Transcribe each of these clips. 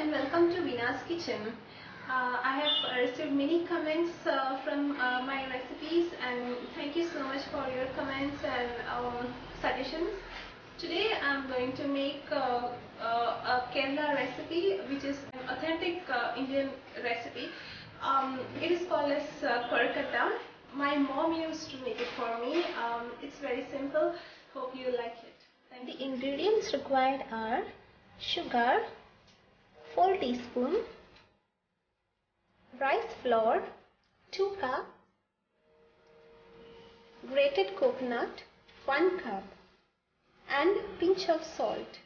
and welcome to Veena's Kitchen. Uh, I have received many comments uh, from uh, my recipes and thank you so much for your comments and um, suggestions. Today I am going to make uh, uh, a Kerala recipe which is an authentic uh, Indian recipe. Um, it is called as uh, Kozhikatta. My mom used to make it for me. Um, it's very simple. Hope you like it. Thank The ingredients required are sugar 4 teaspoon, rice flour 2 cup, grated coconut 1 cup and pinch of salt.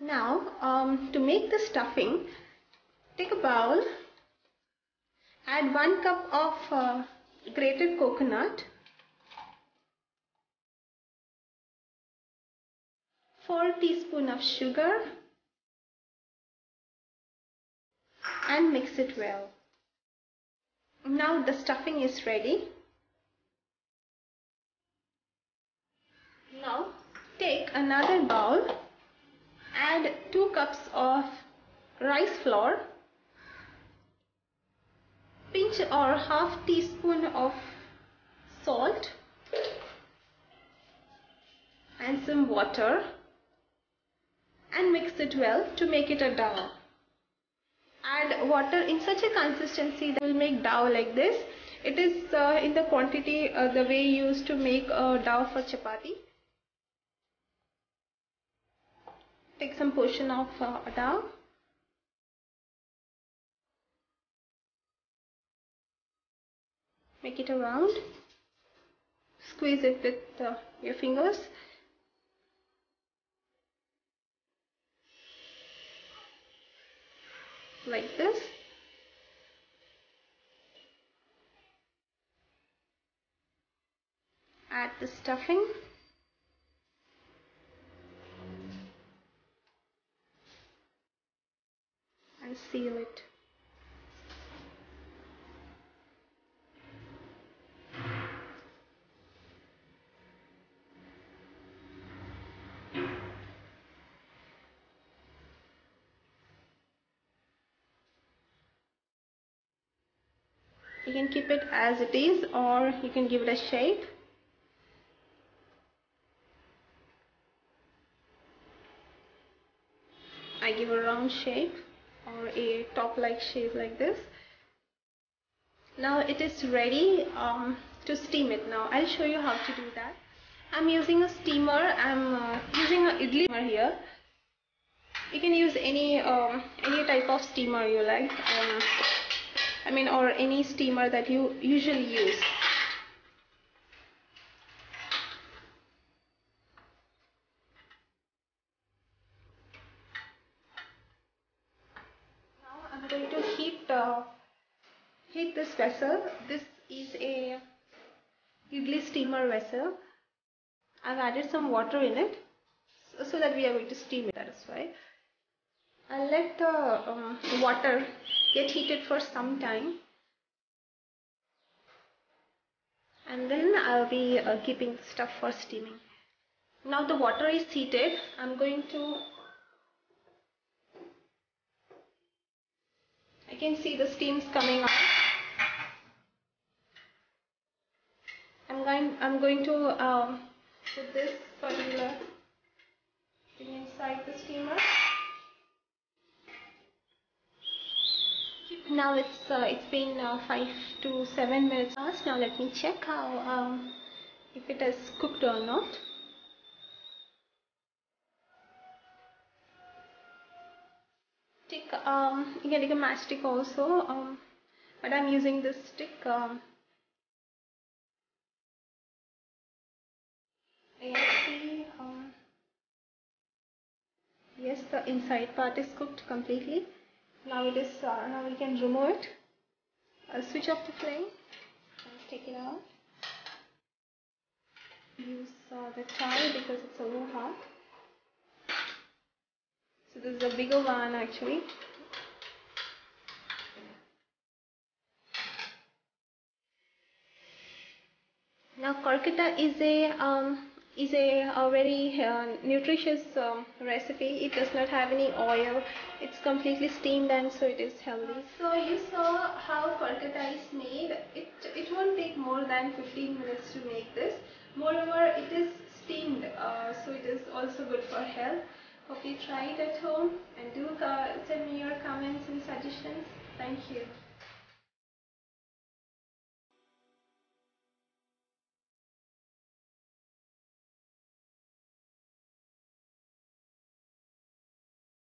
Now, um, to make the stuffing, take a bowl, add 1 cup of uh, grated coconut, 4 teaspoon of sugar and mix it well. Now the stuffing is ready. Now take another bowl, add 2 cups of rice flour, pinch or half teaspoon of salt and some water and mix it well to make it a dough. Add water in such a consistency that will make dough like this. It is uh, in the quantity uh, the way used to make a dough for chapati. Take some portion of uh, dough. Make it around. Squeeze it with uh, your fingers. Like this. Add the stuffing. And seal it you can keep it as it is or you can give it a shape. I give a round shape or a top like shape like this. Now it is ready um, to steam it. Now I'll show you how to do that. I'm using a steamer. I'm uh, using a idli here. You can use any um, any type of steamer you like. Um, I mean or any steamer that you usually use. Now I'm going to heat uh, heat this vessel. This is a idli steamer vessel. I've added some water in it so, so that we are going to steam it that is why. I'll let the um, water get heated for some time and then I'll be uh, keeping the stuff for steaming. Now the water is heated. I'm going to I can see the steams coming out. I'm going I'm going to um, put this particular thing inside the steamer. Now it's uh, it's been uh, 5 to 7 minutes past. Now let me check how um, if it is cooked or not. Stick um, you can take a matchstick also um, but I'm using this stick um, see um, yes the inside part is cooked completely now it is uh, now we can remove it. I'll switch off the flame and take it out. Use uh, the towel because it's a little hot so this is a bigger one actually. Now kozhikatta is a um, is a, a very uh, nutritious um, recipe. It does not have any oil. It's completely steamed and so it is healthy. So you saw how kozhikatta is made. It, it won't take more than 15 minutes to make this. Moreover, it is steamed uh, so it is also good for health. Hope you try it at home and do uh, send me your comments and suggestions. Thank you.